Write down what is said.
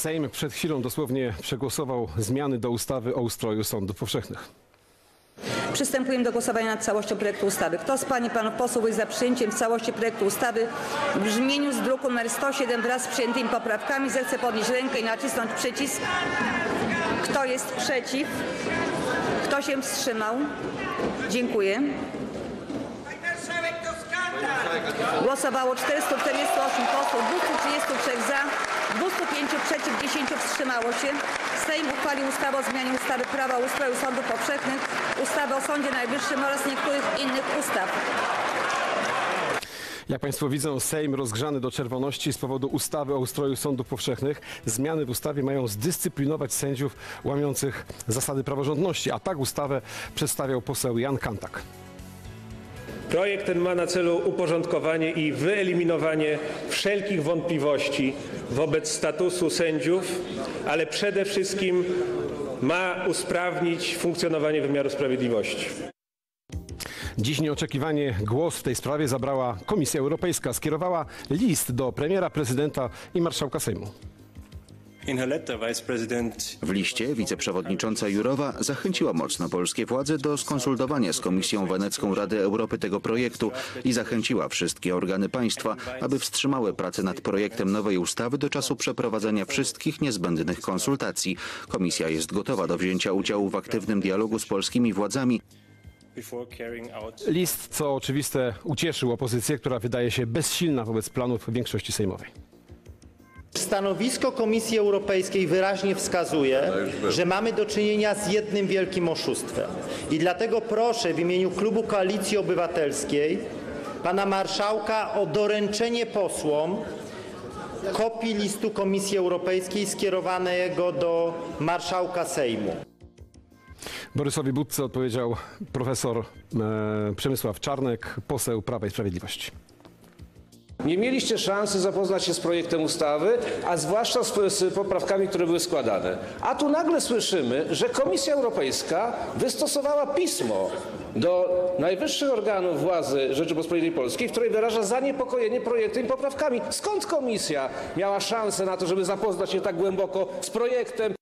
Sejm przed chwilą dosłownie przegłosował zmiany do ustawy o ustroju sądów powszechnych. Przystępujemy do głosowania nad całością projektu ustawy. Kto z Pań i Panów posłów jest za przyjęciem w całości projektu ustawy w brzmieniu z druku nr 107 wraz z przyjętymi poprawkami, zechce podnieść rękę i nacisnąć przycisk. Kto jest przeciw? Kto się wstrzymał? Dziękuję. Głosowało 448 posłów, 233 za, 205 przeciw, 10 wstrzymało się. Sejm uchwalił ustawę o zmianie ustawy Prawa o ustroju sądów powszechnych, ustawy o Sądzie Najwyższym oraz niektórych innych ustaw. Jak Państwo widzą, Sejm rozgrzany do czerwoności z powodu ustawy o ustroju sądów powszechnych. Zmiany w ustawie mają zdyscyplinować sędziów łamiących zasady praworządności, a tak ustawę przedstawiał poseł Jan Kantak. Projekt ten ma na celu uporządkowanie i wyeliminowanie wszelkich wątpliwości wobec statusu sędziów, ale przede wszystkim ma usprawnić funkcjonowanie wymiaru sprawiedliwości. Dziś nieoczekiwanie głos w tej sprawie zabrała Komisja Europejska. Skierowała list do premiera, prezydenta i marszałka Sejmu. W liście wiceprzewodnicząca Jurowa zachęciła mocno polskie władze do skonsultowania z Komisją Wenecką Rady Europy tego projektu i zachęciła wszystkie organy państwa, aby wstrzymały pracę nad projektem nowej ustawy do czasu przeprowadzenia wszystkich niezbędnych konsultacji. Komisja jest gotowa do wzięcia udziału w aktywnym dialogu z polskimi władzami List, co oczywiste, ucieszył opozycję, która wydaje się bezsilna wobec planów większości sejmowej. Stanowisko Komisji Europejskiej wyraźnie wskazuje, że mamy do czynienia z jednym wielkim oszustwem. I dlatego proszę w imieniu klubu Koalicji Obywatelskiej pana marszałka o doręczenie posłom kopii listu Komisji Europejskiej skierowanego do marszałka Sejmu. Borysowi Budce odpowiedział profesor e, Przemysław Czarnek, poseł Prawa i Sprawiedliwości. Nie mieliście szansy zapoznać się z projektem ustawy, a zwłaszcza z, z poprawkami, które były składane. A tu nagle słyszymy, że Komisja Europejska wystosowała pismo do najwyższych organów władzy Rzeczypospolitej Polskiej, w której wyraża zaniepokojenie projektem i poprawkami. Skąd komisja miała szansę na to, żeby zapoznać się tak głęboko z projektem?